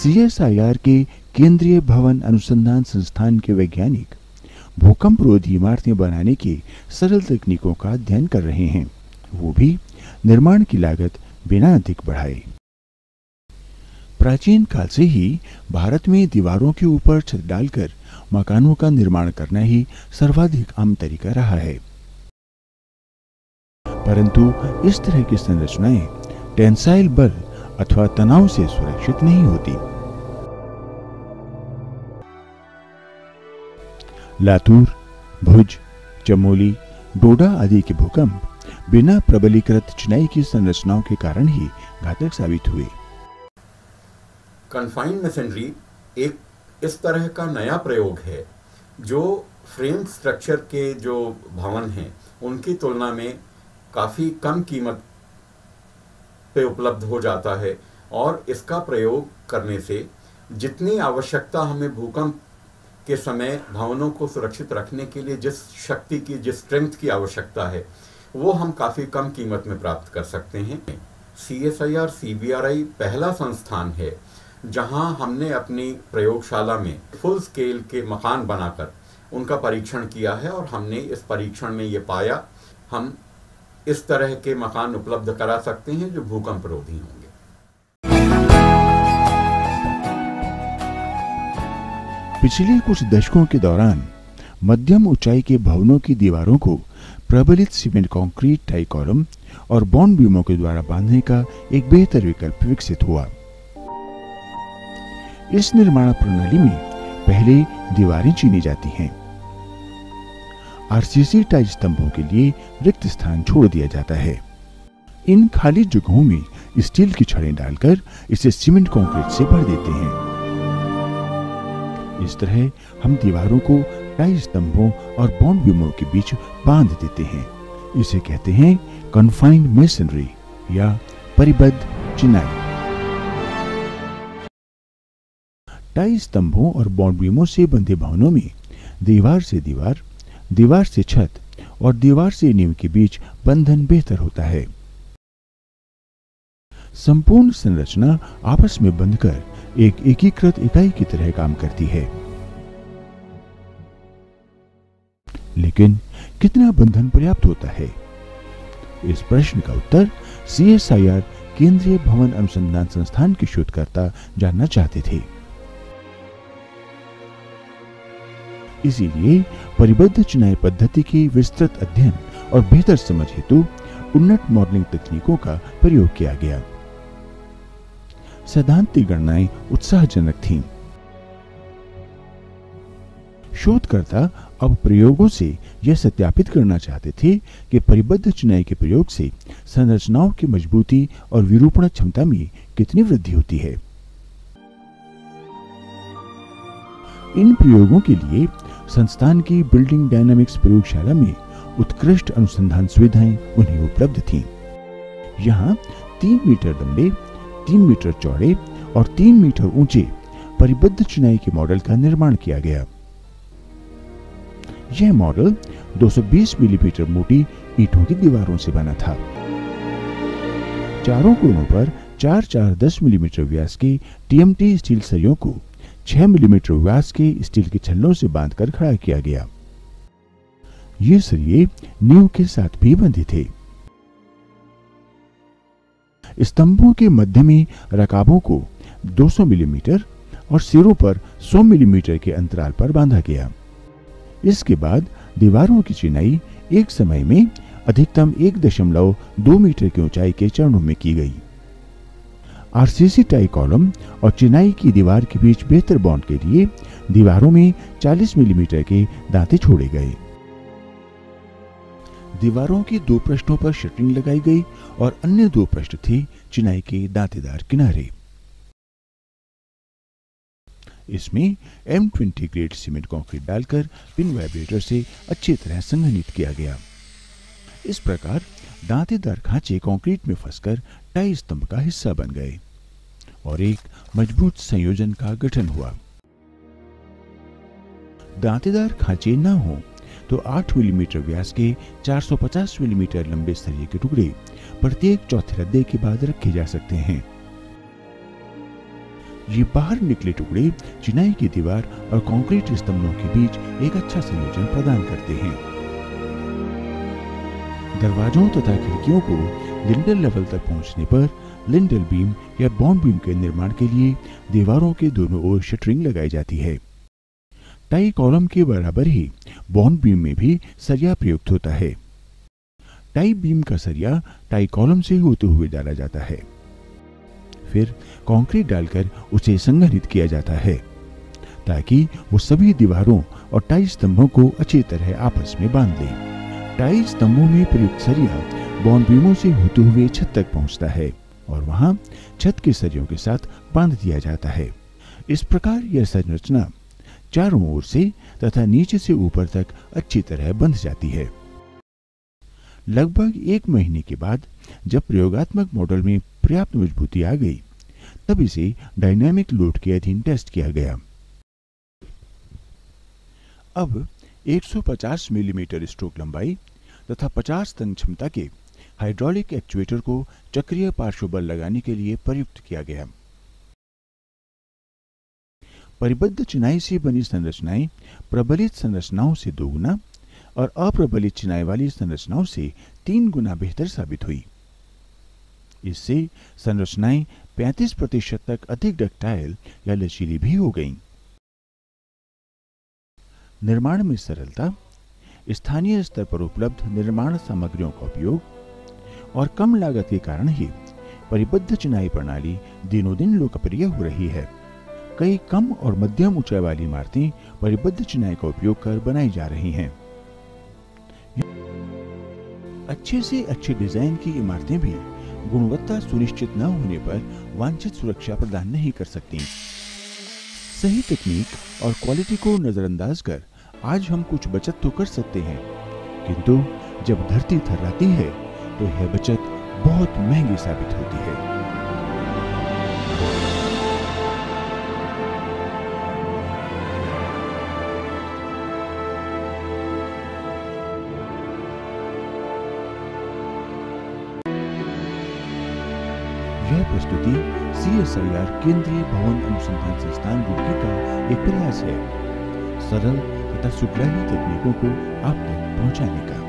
CSIR के केंद्रीय भवन अनुसंधान संस्थान के वैज्ञानिक भूकंप रोधी इमारतें बनाने की सरल तकनीकों का अध्ययन कर रहे हैं। वो भी निर्माण की लागत बिना अधिक बढ़ाए। प्राचीन काल से ही भारत में दीवारों के ऊपर छत डालकर मकानों का निर्माण करना ही सर्वाधिक आम तरीका रहा है। परंतु इस तरह की संरचनाएँ टेंसाइल बल अथवा तनाव से सुरक्षित नहीं होती। लातूर, भुज, चमोली, डोडा आदि के भूकंप बिना प्रबलीकृत चिनाई की संरचनाओं के कारण ही घातक साबित हुए। कन्फाइंड मशीनरी एक इस तरह का नया प्रयोग है, जो फ्रेम स्ट्रक्चर के जो भवन हैं, उनकी तुलना में काफ़ी कम कीमत पे उपलब्ध हो जाता है और इसका प्रयोग करने से जितनी आवश्यकता हमें भूकंप के समय भवनों को सुरक्षित रखने के लिए, जिस शक्ति की, जिस स्ट्रेंथ की आवश्यकता है, वो हम काफ़ी कम कीमत में प्राप्त कर सकते हैं। C S I R C B R I पहला संस्थान है, जहाँ हमने अपनी प्रयोगशाला में फुल स्केल के मकान बनाकर उनका परीक्षण किया है और हमने इस परीक्षण में ये पाया, हम इस तरह के मकान उपलब्ध करा सकते हैं जो भूकंप रोधी होंगे पिछले कुछ दशकों के दौरान, मध्यम ऊंचाई के भवनों की दीवारों को प्रबलित सीमेंट कंक्रीट टाई कॉलम और बॉन्ड बीमों के द्वारा बांधने का एक बेहतर विकल्प विकसित हुआ। इस निर्माण प्रणाली में पहले दीवारें चीनी जाती हैं। आरसीसी टाई स्तंभों के लिए रिक्त स्थान छोड़ दिया जाता है। इन खाली जगहों में स्टील की छड़ें डालकर इसे सीमेंट कंक्रीट से भर देते हैं। इस तरह हम दीवारों को टाई स्तंभों और बॉन्ड बीमों के बीच बाँध देते हैं। इसे कहते हैं कन्फाइंड मेसनरी या परिबद्ध चिनाई। टाई स्तंभों और बॉन्ड बीमों से बंधे भवनों में दीवार से दीवार दीवार से छत और दीवार से नींव के बीच बंधन बेहतर होता है। संपूर्ण संरचना आपस में बंधकर एक एकीकृत इकाई की तरह काम करती है। लेकिन कितना बंधन पर्याप्त होता है? इस प्रश्न का उत्तर सीएसआईआर केंद्रीय भवन अनुसंधान संस्थान के शोधकर्ता जानना चाहते थे। इसीलिए परिबद्ध चुनाई पद्धति की विस्तृत अध्ययन और बेहतर समझ हेतु उन्नत मॉडलिंग तकनीकों का प्रयोग किया गया। सैद्धांतिक गणनाएँ उत्साहजनक थीं। शोधकर्ता अब प्रयोगों से यह सत्यापित करना चाहते थे कि परिबद्ध चुनाई के प्रयोग से संरचनाओं की मजबूती और विरूपण क्षमता में कितनी वृद्धि होती है इन प्रयोगों के लिए संस्थान की बिल्डिंग डायनामिक्स प्रयोगशाला में उत्कृष्ट अनुसंधान सुविधाएँ उन्हें उपलब्ध थीं। यहाँ तीन मीटर लंबे तीन मीटर चौड़े और तीन मीटर ऊँचे परिबद्ध चुनाई के मॉडल का निर्माण किया गया। यह मॉडल 220 मिलीमीटर मोटी ईंटों की दीवारों से बना था। चारों कोनों पर चार चार दस मिलीमीटर व्यास के टीएमटी स्टील सरियों को 6 मिलीमीटर व्यास के स्टील के छल्लों से बांधकर खड़ा किया गया। ये सरिये नींव के साथ भी बंधे थे। स्तंभों के मध्य में रकाबों को 200 मिलीमीटर और सिरों पर 100 मिलीमीटर के अंतराल पर बांधा गया। इसके बाद दीवारों की चिनाई एक समय में अधिकतम एक दशमलव दो मीटर की ऊंचाई के चरणों में की गई। आरसीसी टाई कॉलम और चिनाई की दीवार के बीच बेहतर बॉन्ड के लिए दीवारों में 40 मिलीमीटर के दांते छोड़े गए। दीवारों के दो पृष्ठों पर शटरिंग लगाई गई और अन्य दो पृष्ठ थे चिनाई के दांतेदार किनारे। इसमें M twenty grade cement concrete डालकर पिन वाइब्रेटर से अच्छी तरह संघनित किया गया। इस प्रकार दांतेदार खांचे कंक्रीट में फंसकर टाई स्तंभ का हिस्सा बन गए और एक मज़बूत संयोजन का गठन हुआ। दांतेदार खांचे न हो तो 8 मिलीमीटर व्यास के 450 मिलीमीटर लंबे सरिये के टुकड़े प्रत्येक चौथे रद्दे के बाद रखे जा सकते हैं। ये बाहर निकले टुकड़े चिनाई की दीवार और कंक्रीट स्तंभों के बीच एक अच्छा संयोजन प्रदान करते हैं। दरवाजों तथा खिड़कियों को लिंडल लेवल तक पहुँचने पर लिंडल बीम या बॉन्ड बीम के निर्माण के लिए दीवारों के दोनों ओर शटरिंग लगाई जाती है। टाई कॉलम के बराबर ही बॉन्ड बीम में भी सरिया प्रयुक्त होता है। टाई बीम का सरिया टाई कॉलम से होते हुए डाला जाता है। फिर कंक्रीट डालकर उसे संग्रहित किया जाता है, ताकि वो सभी दीवारों और टाई स्तंभों को अच्छी तरह आपस में बाँध ले। टाई स्तंभों में प्रयुक्त सरिया बॉन्ड बीमों से होते हुए छत तक पहुँचता है और वहाँ छत के सरियों के साथ बाँध दिया जाता है। इस प्रकार यह संरचना चारों ओर से तथा नीचे से ऊपर तक अच्छी तरह बंध जाती है। लगभग एक महीने के बाद जब प्रयोगात्मक मॉडल में पर्याप्त मजबूती आ गई, तब इसे डायनामिक लोड के अधीन टेस्ट किया गया। अब 150 मिलीमीटर स्ट्रोक लंबाई तथा 50 टन क्षमता के हाइड्रोलिक एक्चुएटर को चक्रीय पार्श्व बल लगाने के लिए प्रयुक्त किया गया। परिबद्ध चिनाई से बनी संरचनाएँ प्रबलित संरचनाओं से दोगुना और अप्रबलित चिनाई वाली संरचनाओं से तीन गुना बेहतर साबित हुई इससे संरचनाएँ 35 प्रतिशत तक अधिक डक्टाइल या लचीली भी हो गईं। निर्माण में सरलता, स्थानीय स्तर पर उपलब्ध निर्माण सामग्रियों का उपयोग और कम लागत के कारण ही परिबद्ध चिनाई प्रणाली दिनों दिन लोकप्रिय हो रही है कई कम और मध्यम ऊंचाई वाली इमारतें परिबद्ध चिनाई का उपयोग कर बनाई जा रही हैं। अच्छे से अच्छे डिज़ाइन की इमारतें भी गुणवत्ता सुनिश्चित न होने पर वांछित सुरक्षा प्रदान नहीं कर सकती। सही तकनीक और क्वालिटी को नजरअंदाज कर आज हम कुछ बचत तो कर सकते हैं, किंतु जब धरती थर्राती है तो यह बचत बहुत महँगी साबित होती है। प्रस्तुति सी एस आई आर केंद्रीय भवन अनुसंधान संस्थान रुड़की का एक प्रयास है। सरल तथा सुग्राही तकनीकों को आप तक पहुँचाने का।